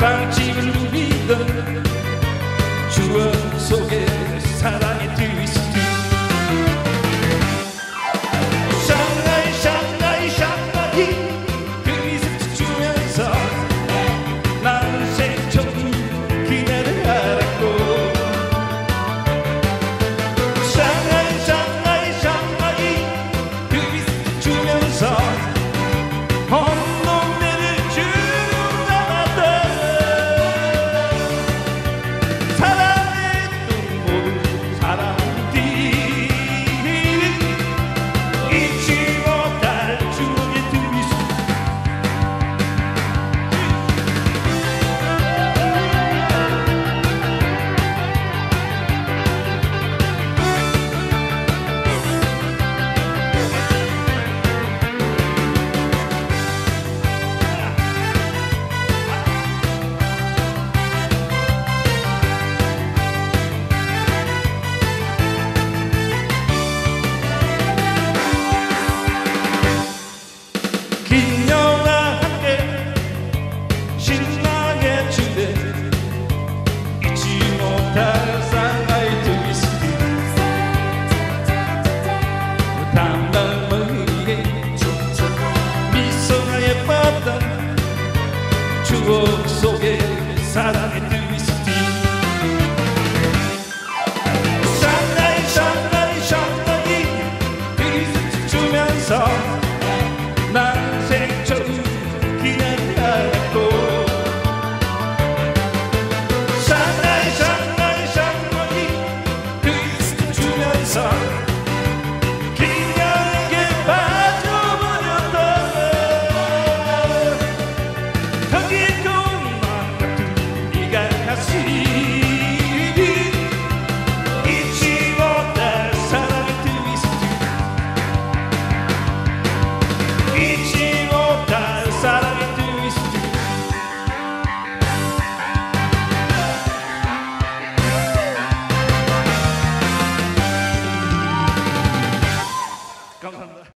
about you.